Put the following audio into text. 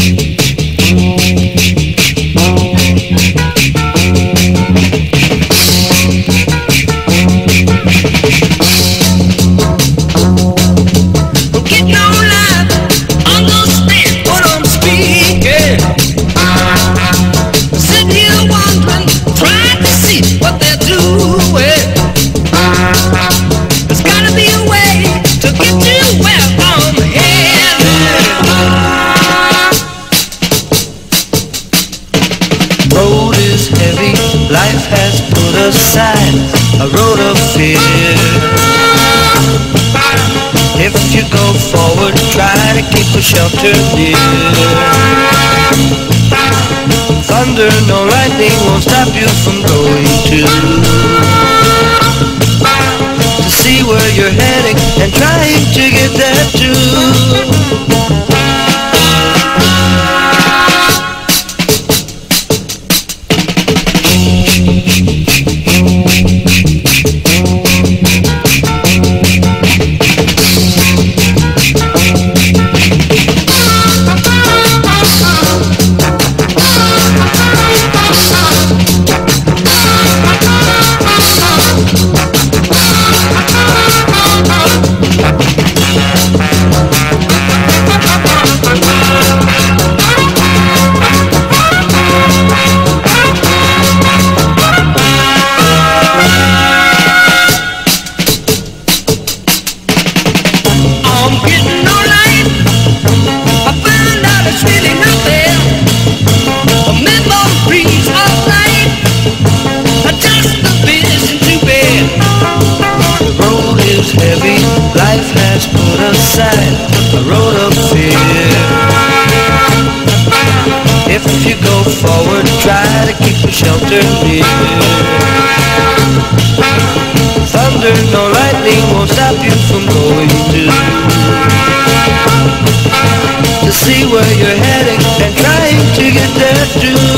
Getting is heavy, life has put aside a road of fear. If you go forward, try to keep a shelter near. Thunder, no lightning won't stop you from going to. To see where you're heading Put aside a road of fear. If you go forward, try to keep a shelter near. Thunder, no lightning won't stop you from going to. To see where you're heading and trying to get there too.